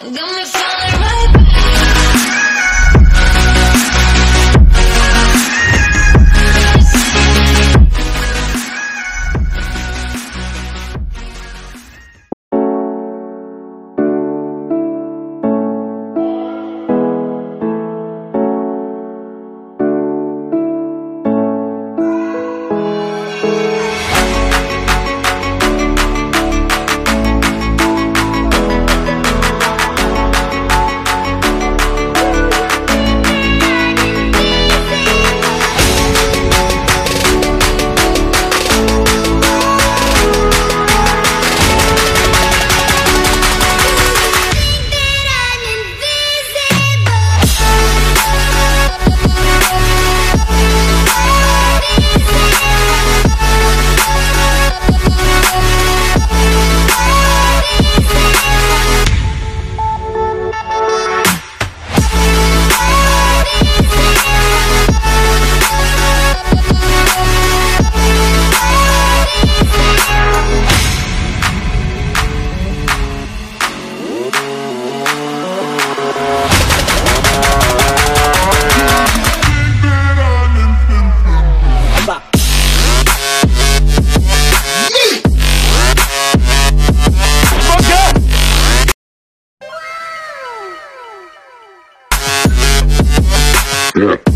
Got me falling Yeah.